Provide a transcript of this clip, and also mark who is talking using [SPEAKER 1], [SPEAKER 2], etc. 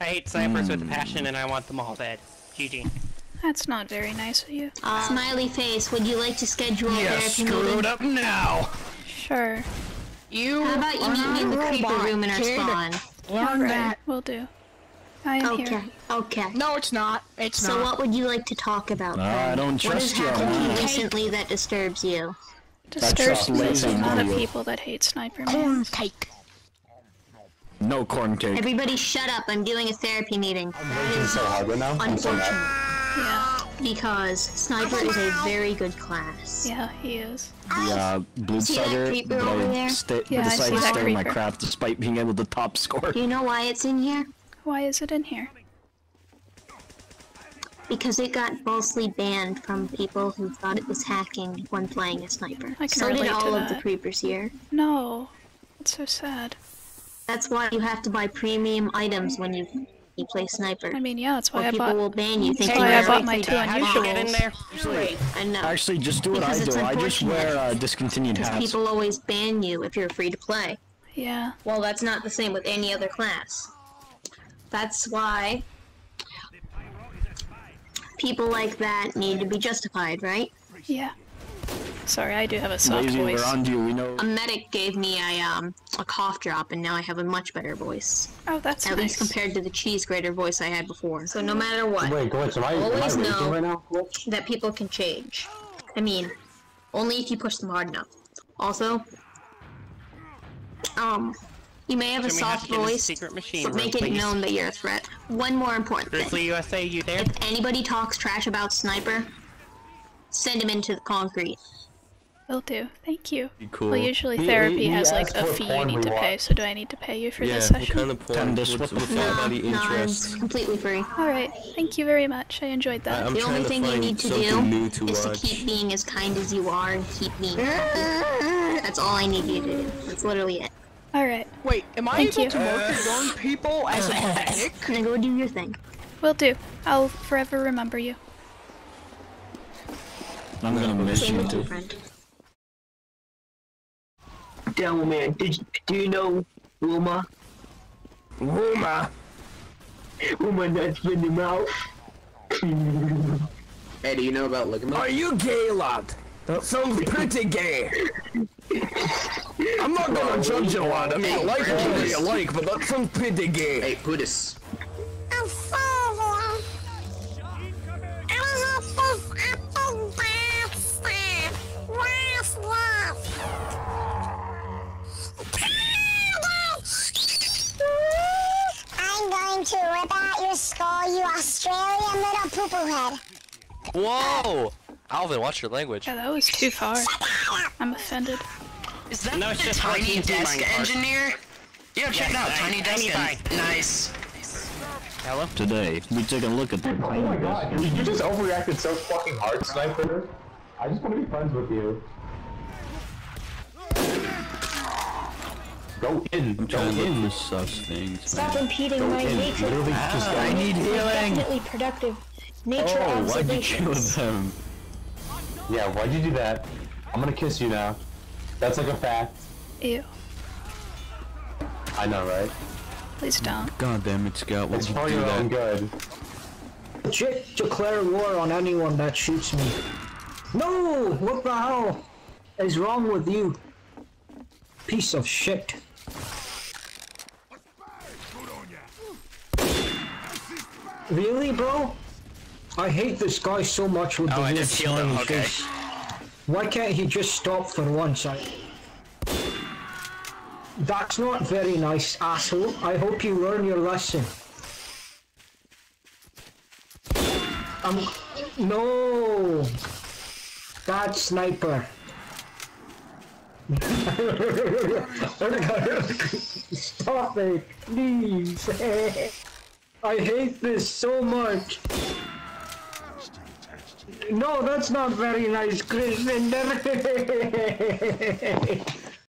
[SPEAKER 1] I hate snipers with a passion and I want them all dead. GG.
[SPEAKER 2] That's not very nice of you.
[SPEAKER 3] Uh, smiley face, would you like to schedule a therapy meeting?
[SPEAKER 4] up now!
[SPEAKER 2] Sure.
[SPEAKER 5] You
[SPEAKER 3] How about you meet me in the creeper room in our spawn?
[SPEAKER 5] Learn
[SPEAKER 2] Alright,
[SPEAKER 5] that.
[SPEAKER 2] will do. I am
[SPEAKER 3] Okay,
[SPEAKER 2] here.
[SPEAKER 3] okay.
[SPEAKER 5] No, it's not. It's
[SPEAKER 3] So
[SPEAKER 5] not.
[SPEAKER 3] what would you like to talk about?
[SPEAKER 4] I don't trust you on
[SPEAKER 3] happened you recently that disturbs you?
[SPEAKER 2] Disturbs me is a lot of people that hate Sniper Man.
[SPEAKER 5] Corn cake.
[SPEAKER 4] No corn cake.
[SPEAKER 3] Everybody shut up, I'm doing a therapy meeting.
[SPEAKER 6] I'm raging so hard right now. I'm so
[SPEAKER 3] Unfortunate.
[SPEAKER 2] Yeah,
[SPEAKER 3] because Sniper is a very good class.
[SPEAKER 2] yeah, he is.
[SPEAKER 4] The uh, blood
[SPEAKER 3] See that
[SPEAKER 4] sucker,
[SPEAKER 3] creeper
[SPEAKER 4] but
[SPEAKER 3] over
[SPEAKER 4] I
[SPEAKER 3] there?
[SPEAKER 4] sta-
[SPEAKER 2] Yeah, I
[SPEAKER 4] decided
[SPEAKER 2] see
[SPEAKER 4] to
[SPEAKER 2] that
[SPEAKER 4] stay in my craft despite being able to top score.
[SPEAKER 3] Do you know why it's in here?
[SPEAKER 2] Why is it in here?
[SPEAKER 3] Because it got falsely banned from people who thought it was hacking when playing a sniper.
[SPEAKER 2] I can
[SPEAKER 3] so
[SPEAKER 2] relate
[SPEAKER 3] did
[SPEAKER 2] to
[SPEAKER 3] all of the creepers here.
[SPEAKER 2] No. It's so sad.
[SPEAKER 3] That's why you have to buy premium items when you you play sniper.
[SPEAKER 2] I mean, yeah, that's why
[SPEAKER 3] or
[SPEAKER 2] I
[SPEAKER 3] people
[SPEAKER 2] bought.
[SPEAKER 3] will ban you
[SPEAKER 2] That's
[SPEAKER 3] thinking
[SPEAKER 2] why I
[SPEAKER 3] you're
[SPEAKER 2] bought my two
[SPEAKER 1] how do you get in
[SPEAKER 2] unusuals.
[SPEAKER 1] there?
[SPEAKER 3] I know.
[SPEAKER 4] Actually, just do what
[SPEAKER 3] Because
[SPEAKER 4] I do. I just wear uh, discontinued
[SPEAKER 3] Because
[SPEAKER 4] hats.
[SPEAKER 3] people always ban you if you're free to play.
[SPEAKER 2] Yeah.
[SPEAKER 3] Well, that's not the same with any other class. That's why people like that need to be justified, right?
[SPEAKER 2] Yeah. Sorry, I do have a soft
[SPEAKER 4] Lazy,
[SPEAKER 2] voice.
[SPEAKER 4] we're on to you. We know.
[SPEAKER 3] A medic gave me a um a cough drop, and now I have a much better voice.
[SPEAKER 2] Oh, that's
[SPEAKER 3] At
[SPEAKER 2] nice.
[SPEAKER 3] least compared to the cheese grater voice I had before. So no matter what,
[SPEAKER 6] Wait, Glitch, am I, am I
[SPEAKER 3] Always
[SPEAKER 6] raging
[SPEAKER 3] know.
[SPEAKER 6] right now?
[SPEAKER 3] That people can change. I mean, only if you push them hard enough. Also, um, you may have a
[SPEAKER 1] Show me how to
[SPEAKER 3] soft
[SPEAKER 1] get in the
[SPEAKER 3] voice,
[SPEAKER 1] secret machine
[SPEAKER 3] but
[SPEAKER 1] room,
[SPEAKER 3] make it
[SPEAKER 1] please.
[SPEAKER 3] known that you're a threat. One more important thing.
[SPEAKER 1] USA, you there?
[SPEAKER 3] If anybody talks trash about Sniper, send him into the concrete.
[SPEAKER 2] Will do. Thank you.
[SPEAKER 7] Cool.
[SPEAKER 2] Well, usually therapy
[SPEAKER 6] he- he
[SPEAKER 2] has like a fee you need
[SPEAKER 6] we
[SPEAKER 2] to pay, so do I need to pay you for
[SPEAKER 7] yeah,
[SPEAKER 2] this
[SPEAKER 7] what
[SPEAKER 2] session?
[SPEAKER 7] kind of porn?
[SPEAKER 4] Candace,
[SPEAKER 7] What's,
[SPEAKER 4] what the
[SPEAKER 7] what's
[SPEAKER 4] fuck?
[SPEAKER 7] everybody
[SPEAKER 3] no, I'm completely free.
[SPEAKER 2] Alright, thank you very much. I enjoyed that.
[SPEAKER 7] I'm
[SPEAKER 3] the only thing you need to do
[SPEAKER 7] to
[SPEAKER 3] is
[SPEAKER 7] watch.
[SPEAKER 3] to keep being as kind as you are and keep being happy. That's all I need you to do. That's literally it.
[SPEAKER 2] Alright,
[SPEAKER 5] Wait, am I
[SPEAKER 2] Thank
[SPEAKER 5] able
[SPEAKER 2] you.
[SPEAKER 5] to murder young people as a medic?
[SPEAKER 3] Now go do your thing.
[SPEAKER 2] will do. I'll forever remember you.
[SPEAKER 4] I'm gonna miss you
[SPEAKER 3] with you,
[SPEAKER 4] too.
[SPEAKER 3] Friend.
[SPEAKER 8] Devil man, did do you know Wilma?
[SPEAKER 4] Ruma!
[SPEAKER 8] Wilma nuts in the mouth.
[SPEAKER 7] Hey, do you know about ligament?
[SPEAKER 4] Are you gay, lad? That sounds pretty gay. I'm not gonna judge you, lad. I mean, like whatever you like, but that sounds pretty gay.
[SPEAKER 7] Hey, Pudis.
[SPEAKER 9] Australian little poo-poo head.
[SPEAKER 10] Whoa! Alvin, watch your language.
[SPEAKER 2] Yeah, that was too far. I'm offended.
[SPEAKER 1] Is that no, it's just
[SPEAKER 11] Tiny Desk
[SPEAKER 1] Minecraft.
[SPEAKER 11] engineer? Yeah, check it out. Tiny Desk.
[SPEAKER 1] anytime.
[SPEAKER 11] en- Nice.
[SPEAKER 1] Hello?
[SPEAKER 4] Today, we take a look at the
[SPEAKER 6] Oh my god, you just overreacted so fucking hard, Sniper. I just want to be friends with you. Go in,
[SPEAKER 4] I'm
[SPEAKER 6] go
[SPEAKER 4] trying to
[SPEAKER 6] in.
[SPEAKER 4] look for such things.
[SPEAKER 9] Stop
[SPEAKER 4] Man.
[SPEAKER 9] impeding
[SPEAKER 6] Go
[SPEAKER 9] my
[SPEAKER 6] in.
[SPEAKER 9] nature.
[SPEAKER 6] Literally ah,
[SPEAKER 4] I
[SPEAKER 6] in.
[SPEAKER 4] need healing.
[SPEAKER 9] Definitely productive nature
[SPEAKER 4] Oh, why'd you kill
[SPEAKER 9] observations.
[SPEAKER 4] them?
[SPEAKER 6] Yeah, why'd you do that? I'm gonna kiss you now. That's like a fact.
[SPEAKER 2] Ew.
[SPEAKER 6] I know, right?
[SPEAKER 2] Please don't.
[SPEAKER 4] God damn it, Scout. Why'd
[SPEAKER 6] It's
[SPEAKER 4] you
[SPEAKER 6] for
[SPEAKER 4] do
[SPEAKER 6] your own good.
[SPEAKER 8] Legit declare war on anyone that shoots me. No! What the hell is wrong with you? Piece of shit. Really, bro? I hate this guy so much with the
[SPEAKER 11] Oh, I just healed him, okay.
[SPEAKER 8] Why can't he just stop for once? I... That's not very nice, asshole. I hope you learn your lesson. Um, no! That's sniper. Stop it, please. I hate this so much. No, that's not very nice, Chris.